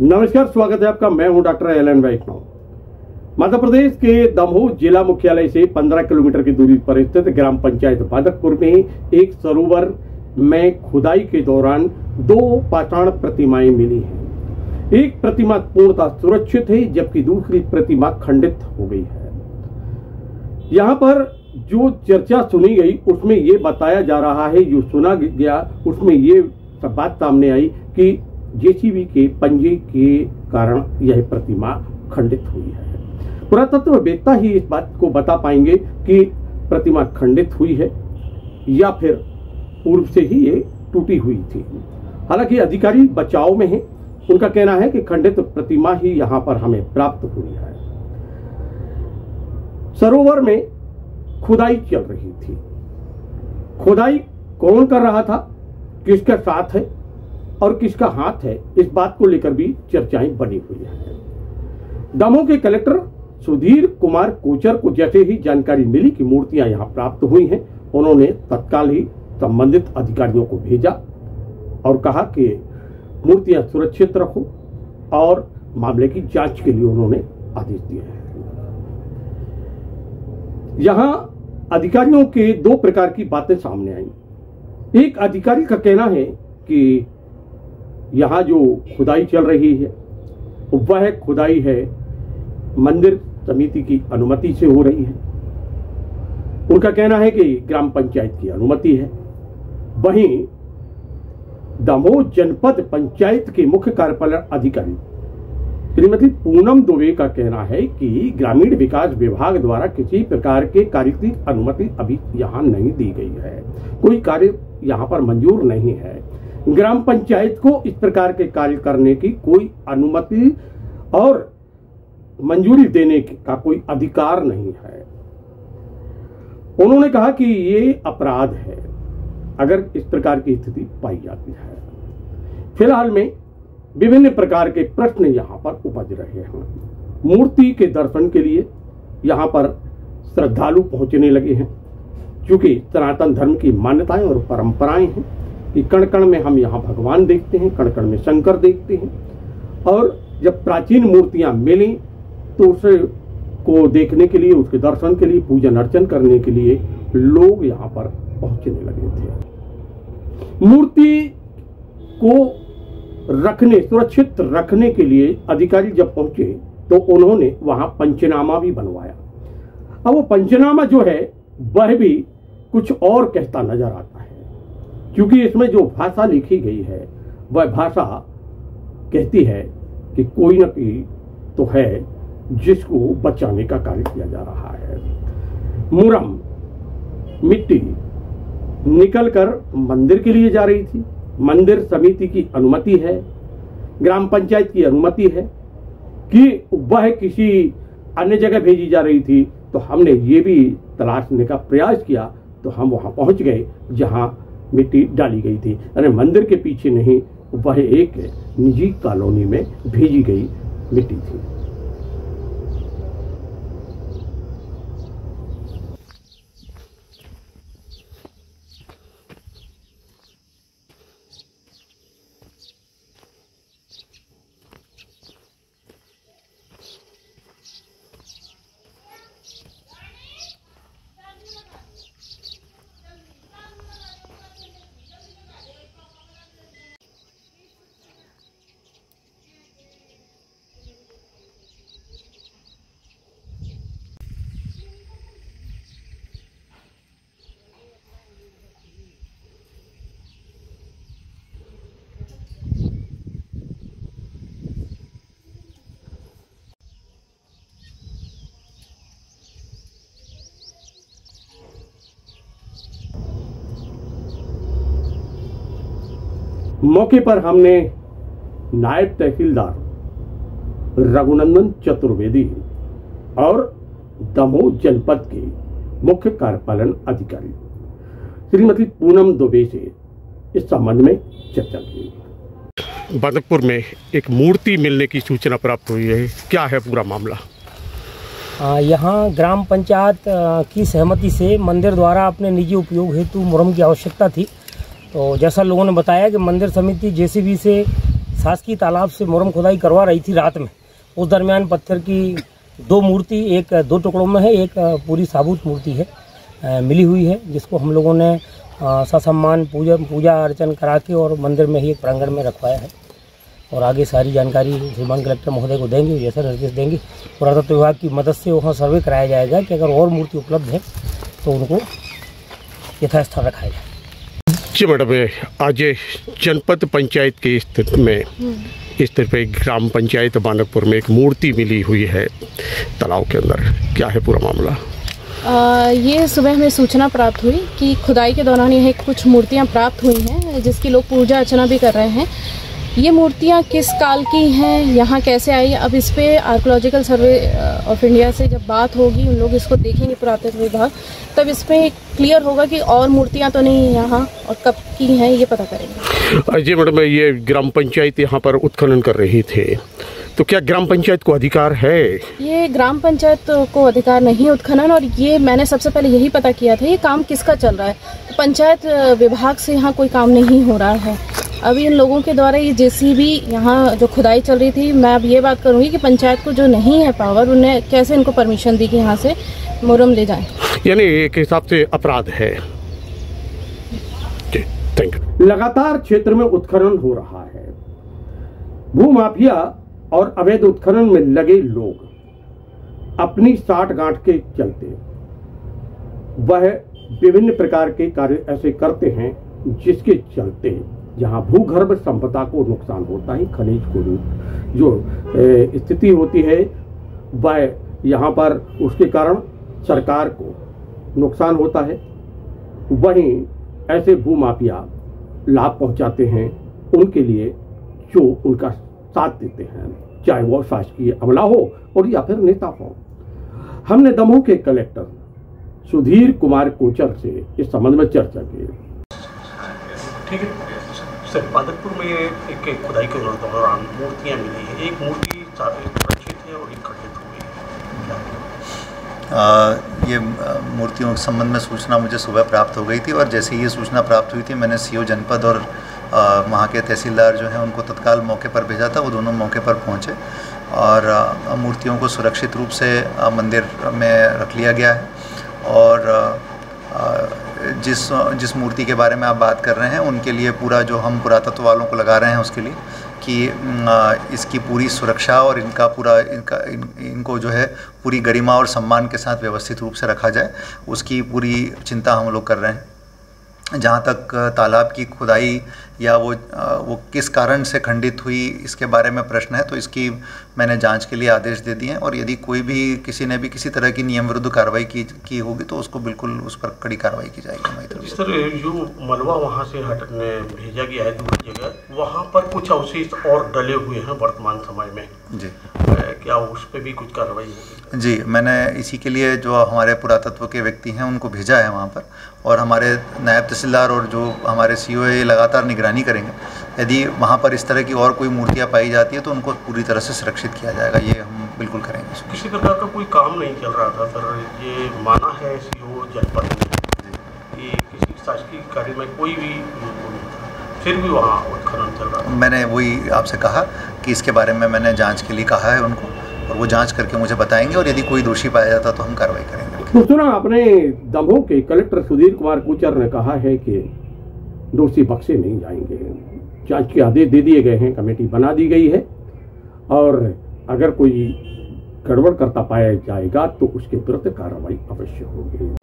नमस्कार, स्वागत है आपका। मैं हूँ doctor L N Vaishnav. Madhya Pradesh के दमोह जिला मुख्यालय से 15 किलोमीटर की दूरी पर स्थित ग्राम पंचायत बादकपुर में एक सरोवर में खुदाई के दौरान दो पाषाण प्रतिमाएँ मिली हैं। एक प्रतिमा पूर्णतः सुरक्षित है, जबकि दूसरी प्रतिमा खंडित हो गई है। यहाँ पर जो चर्चा सुनी गई, उसमें ये बताया जा रहा है, जो सुना गया, उसमें ये बात सामने आई कि जेसीबी के पंजे के कारण यह प्रतिमा खंडित हुई है। पुरातत्व वेत्ता ही इस बात को बता पाएँगे कि प्रतिमा खंडित हुई है या फिर पूर्व से ही ये टूटी हुई थी। हालाँकि अधिकारी बचाव में है। उनका कहना है कि खंडित प्रतिमा ही यहाँ पर हमें प्राप्त हुई है। सरोवर में खुदाई चल रही थी। खुदाई कौन कर रहा था? किसके साथ है? और किसका हाथ है, इस बात को लेकर भी चर्चाएँ बनी हुई है। दमोह के कलेक्टर सुधीर कुमार कोचर को जैसे ही जानकारी मिली कि मूर्तियाँ यहाँ प्राप्त हुई हैं, उन्होंने तत्काल ही संबंधित अधिकारियों को भेजा और कहा कि मूर्तियाँ सुरक्षित रखो और मामले की जाँच के लिए उन्होंने आदेश दिए हैं। यहाँ अधिकारियों के दो प्रकार की बातें सामने आई। एक अधिकारी का कहना है कि यहाँ जो खुदाई चल रही है, वह खुदाई है मंदिर समिति की अनुमति से हो रही है। उनका कहना है कि ग्राम पंचायत की अनुमति है। वहीं दमोह जनपद पंचायत के मुख्य कार्यपालन अधिकारी श्रीमती पूनम दुबे का कहना है कि ग्रामीण विकास विभाग द्वारा किसी प्रकार के कार्य की अनुमति अभी यहाँ नहीं दी गई है। कोई कार्य यहाँ पर मंजूर नहीं है। ग्राम पंचायत को इस प्रकार के कार्य करने की कोई अनुमति और मंजूरी देने का कोई अधिकार नहीं है। उन्होंने कहा कि ये अपराध है, अगर इस प्रकार की स्थिति पाई जाती है। फ़िलहाल में विभिन्न प्रकार के प्रश्न यहाँ पर उपज रहे हैं। मूर्ति के दर्शन के लिए यहाँ पर श्रद्धालु पहुँचने लगे हैं, क्योंकि सनातन धर्म की मान्यताएँ और परंपराएँ हैं। कि कण कण में हम यहाँ भगवान देखते हैं कण कण में शंकर देखते हैं। और जब प्राचीन मूर्तियाँ मिली तो उसे को देखने के लिए, उसके दर्शन के लिए, पूजन अर्चन करने के लिए लोग यहाँ पर पहुँचने लगे थे। मूर्ति को रखने, सुरक्षित रखने के लिए अधिकारी जब पहुँचे तो उन्होंने वहाँ पंचनामा भी बनवाया। अब वो पंचनामा जो है, वह भी कुछ और कहता नज़र आता। क्योंकि इसमें जो भाषा लिखी गई है, वह भाषा कहती है कि कोई ना कोई तो है जिसको बचाने का कार्य किया जा रहा है। मुरम, मिट्टी निकलकर मंदिर के लिए जा रही थी। मंदिर समिति की अनुमति है, ग्राम पंचायत की अनुमति है कि वह किसी अन्य जगह भेजी जा रही थी। तो हमने ये भी तलाशने का प्रयास किया तो हम वहाँ पहुँच गए, जहाँ मिट्टी डाली गई थी। अरे मंदिर के पीछे नहीं, वह एक निजी कॉलोनी में भेजी गई मिट्टी थी। मौके पर हमने नायब तहसीलदार रघुनंदन चतुर्वेदी और दमोह जनपद के मुख्य कार्यपालन अधिकारी श्रीमती पूनम दुबे से इस संबंध में चर्चा की बदकपुर में एक मूर्ति मिलने की सूचना प्राप्त हुई है। क्या है पूरा मामला? यहाँ ग्राम पंचायत की सहमति से मंदिर द्वारा अपने निजी उपयोग हेतु मुरम की आवश्यकता थी। तो जैसा लोगों ने बताया कि मंदिर समिति जेसीबी से शासकीय तालाब से मुरम खुदाई करवा रही थी रात में। उस दरमियान पत्थर की दो मूर्ति, एक दो टुकड़ों में है, एक पूरी साबुत मूर्ति है मिली हुई है, जिसको हम लोगों ने ससम्मान, पूजा पूजा अर्चन करा के और मंदिर में ही एक प्रांगण में रखवाया है। और आगे सारी जानकारी श्रीमान कलेक्टर महोदय को देंगे, जैसा निर्देश देंगे। पुरातत्व विभाग की मदद से वहाँ सर्वे कराया जाएगा कि अगर और मूर्ति उपलब्ध है तो उनको यथास्थान रखाया जाए। जी मैडम आज जनपद पंचायत के स्थिति में इस तरह पे ग्राम पंचायत बानकपुर में एक मूर्ति मिली हुई है तालाब के अंदर। क्या है पूरा मामला? आ, ये सुबह हमें सूचना प्राप्त हुई कि खुदाई के दौरान यह कुछ मूर्तियाँ प्राप्त हुई हैं जिसकी लोग पूजा अर्चना भी कर रहे हैं। ये मूर्तियाँ किस काल की हैं यहाँ कैसे आई? अब इस पर आर्कोलॉजिकल सर्वे ऑफ़ इंडिया से जब बात होगी उन लोग इसको देखेंगे पुरातत्व विभाग तब इस पे क्लियर होगा कि और मूर्तियाँ तो नहीं हैं यहाँ और कब की हैं ये पता करेंगे। जी मैडम ये ग्राम पंचायत यहाँ पर उत्खनन कर रही थे। तो क्या ग्राम पंचायत को अधिकार है? ये ग्राम पंचायत को अधिकार नहीं उत्खनन और ये मैंने सबसे पहले यही पता किया था ये काम किसका चल रहा है? पंचायत विभाग से यहाँ कोई काम नहीं हो रहा है। अभी इन लोगों के द्वारा ये जेसीबी यहाँ जो खुदाई चल रही थी मैं अब ये बात करूँगी कि पंचायत को जो नहीं है पावर उन्हें कैसे इनको परमिशन दी कि यहाँ से मुरम ले जाएँ? यानी एक हिसाब से अपराध है। जी थैंक यू लगातार क्षेत्र में उत्खनन हो रहा है। भूमाफिया और अवैध उत्खनन में लगे लोग अपनी साठ गांठ के चलते वह विभिन्न प्रकार के कार्य ऐसे करते हैं जिसके चलते जहाँ भूगर्भ संपदा को नुकसान होता है, खनिज को जो स्थिति होती है, वह यहाँ पर उसके कारण सरकार को नुकसान होता है। वहीं ऐसे भूमाफिया लाभ पहुंचाते हैं, उनके लिए जो उनका साथ देते हैं, चाहे वो शासकीय अमला हो और या फिर नेता हो। हमने दमोह के कलेक्टर सुधीर कुमार कोचर से इस संबंध में चर्चा की। ठीक है। सर पादकपुर में एक खुदाई के दौरान मूर्तियाँ मिली हैं। एक मूर्ति सुरक्षित है और एक खंडित हुई है। ये मूर्तियों के संबंध में सूचना मुझे सुबह प्राप्त हो गई थी और जैसे ही ये सूचना प्राप्त हुई थी, मैंने सीओ जनपद और वहाँ के तहसीलदार जो हैं, उनको तत्काल मौके पर भेजा था। वो दोनों मौके पर पहुँचे और मूर्तियों को सुरक्षित रूप से मंदिर में रख लिया गया है और जिस जिस मूर्ति के बारे में आप बात कर रहे हैं उनके लिए पूरा जो हम पुरातत्व वालों को लगा रहे हैं उसके लिए कि इसकी पूरी सुरक्षा और इनका पूरा इनका इन, इनको जो है पूरी गरिमा और सम्मान के साथ व्यवस्थित रूप से रखा जाए उसकी पूरी चिंता हम लोग कर रहे हैं। जहाँ तक तालाब की खुदाई या वो वो किस कारण से खंडित हुई इसके बारे में प्रश्न है तो इसकी मैंने जाँच के लिए आदेश दे दिए हैं। और यदि कोई भी किसी ने भी किसी तरह की नियम विरुद्ध कार्रवाई की की होगी तो उसको बिल्कुल उस पर कड़ी कार्रवाई की जाएगी हमारी तरफ़ सर जो मलबा वहाँ से हटने भेजा गया है दूसरी जगह वहाँ पर कुछ अवशेष और डले हुए हैं वर्तमान समय में। जी। क्या उस पर भी कुछ कार्रवाई होगी? जी मैंने इसी के लिए जो हमारे पुरातत्व के व्यक्ति हैं उनको भेजा है वहाँ पर। और हमारे नायब तहसीलदार और जो हमारे सी ये लगातार निगरानी करेंगे। यदि वहाँ पर इस तरह की और कोई मूर्तियाँ पाई जाती है तो उनको पूरी तरह से सुरक्षित किया जाएगा। ये हम बिल्कुल करेंगे। किसी प्रकार का कोई काम नहीं चल रहा था सर ये माना है सीओ जनपद ने कि किसी शासकीय कार्य में कोई भी फिर भी वहाँ उत्खनन चल रहा मैंने वही आपसे कहा कि इसके बारे में मैंने जाँच के लिए कहा है उनको। और वो जाँच करके मुझे बताएँगे और यदि कोई दोषी पाया जाता तो हम कार्रवाई करेंगे। तो सुना अपने दमोह के कलेक्टर सुधीर कुमार कुचर ने कहा है कि दोषी बख्शे नहीं जाएँगे। जाँच के आदेश दे दिए गए हैं, कमेटी बना दी गई है और अगर कोई गड़बड़ करता पाया जाएगा तो उसके विरुद्ध कार्रवाई अवश्य होगी।